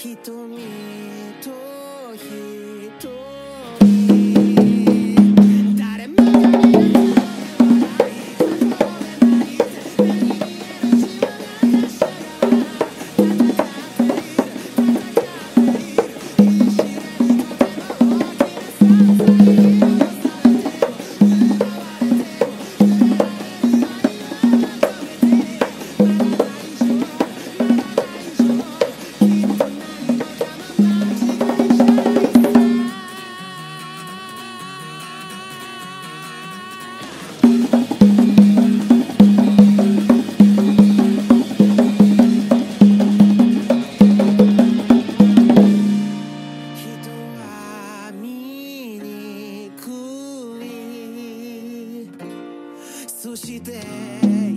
瞳と瞳そして